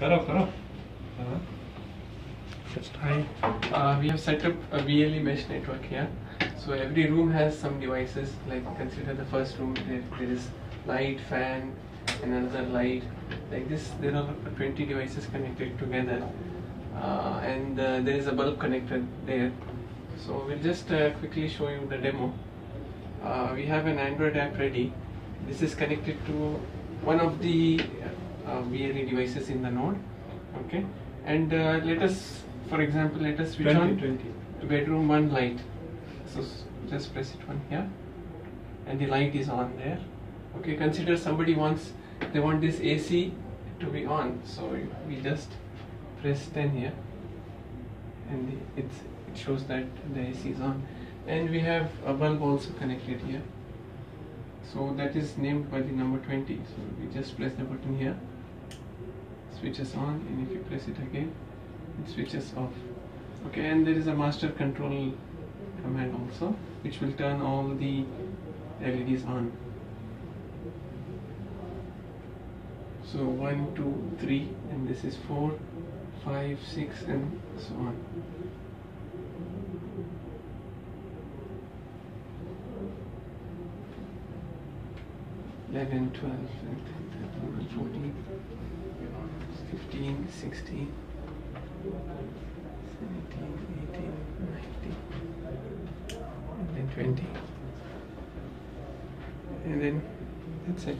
करो करो just hi uh, we have set up a BLE mesh network here. So every room has some devices like consider the first room there, there is light fan and another light. Like this there are 20 devices connected together uh, and uh, there is a bulb connected there. So we'll just uh, quickly show you the demo. Uh, we have an android app ready. This is connected to one of the BLE devices in the node. Okay, and uh, let us, for example, let us switch 20 on 20 to bedroom one light. So just press it on here, and the light is on there. Okay, consider somebody wants they want this AC to be on, so we just press 10 here, and it's, it shows that the AC is on, and we have a bulb also connected here. So that is named by the number 20. So we just press the button here, switches on, and if you press it again, it switches off. Okay, and there is a master control command also, which will turn all the LEDs on. So one, two, three, and this is four, five, six, and so on. Eleven, twelve, and thirteen, fourteen, fifteen, sixteen. 17, 18, 19, and then 20. And then that's it.